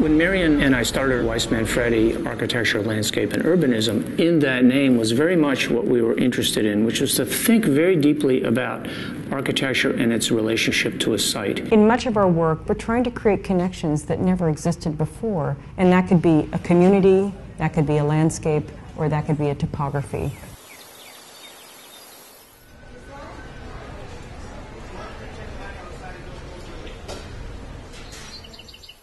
When Marion and I started Weiss Manfredi Architecture, Landscape, and Urbanism, in that name was very much what we were interested in, which was to think very deeply about architecture and its relationship to a site. In much of our work, we're trying to create connections that never existed before, and that could be a community, that could be a landscape, or that could be a topography.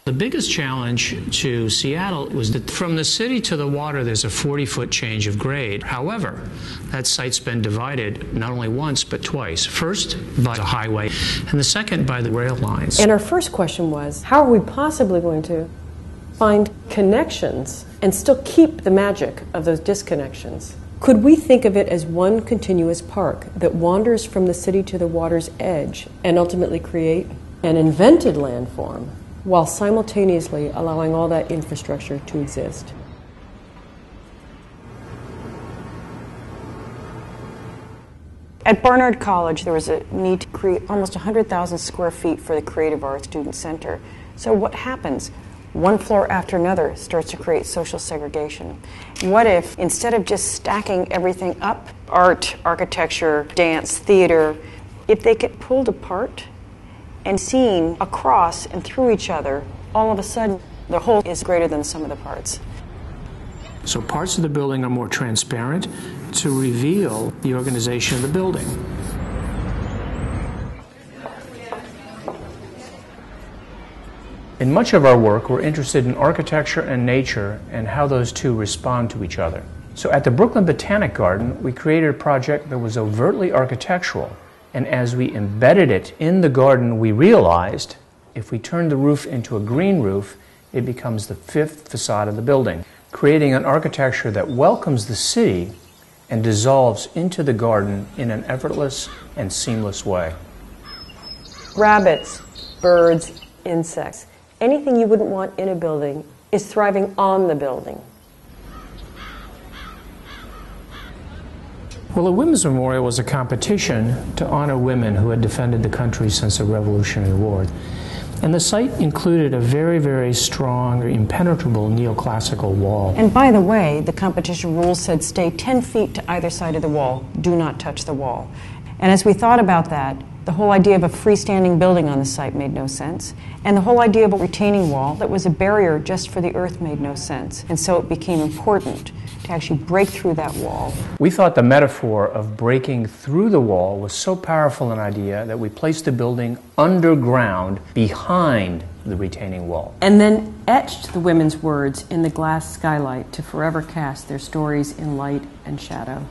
The biggest challenge to Seattle was that from the city to the water, there's a 40 foot change of grade. However, that site's been divided not only once, but twice. First by the highway, and the second by the rail lines. And our first question was how are we possibly going to find connections and still keep the magic of those disconnections? Could we think of it as one continuous park that wanders from the city to the water's edge and ultimately create an invented landform while simultaneously allowing all that infrastructure to exist? At Barnard College, there was a need to create almost 100,000 square feet for the Creative Arts Student Center. So, what happens? One floor after another starts to create social segregation. What if, instead of just stacking everything up art, architecture, dance, theater if they get pulled apart and seen across and through each other, all of a sudden the whole is greater than the sum of the parts. So parts of the building are more transparent to reveal the organization of the building. In much of our work, we're interested in architecture and nature and how those two respond to each other. So at the Brooklyn Botanic Garden, we created a project that was overtly architectural. And as we embedded it in the garden, we realized if we turn the roof into a green roof, it becomes the fifth facade of the building, creating an architecture that welcomes the city and dissolves into the garden in an effortless and seamless way. Rabbits, birds, insects anything you wouldn't want in a building is thriving on the building. Well, the Women's Memorial was a competition to honor women who had defended the country since the Revolutionary War. And the site included a very, very strong, impenetrable neoclassical wall. And by the way, the competition rules said stay 10 feet to either side of the wall, do not touch the wall. And as we thought about that, the whole idea of a freestanding building on the site made no sense. And the whole idea of a retaining wall that was a barrier just for the earth made no sense. And so it became important to actually break through that wall. We thought the metaphor of breaking through the wall was so powerful an idea that we placed the building underground behind the retaining wall. And then etched the women's words in the glass skylight to forever cast their stories in light and shadow.